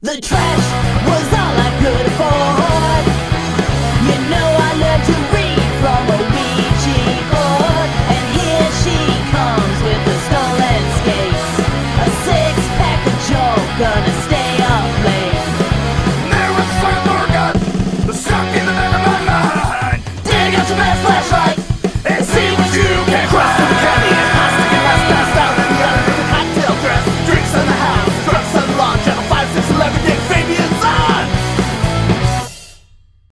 The trash was all I could afford. You know I learned to read from a Ouija board. And here she comes with the stolen skates. A six-pack of Joe, gonna stay up late. There was a circle gun, the stuck in the back of my mind. Dig up some ass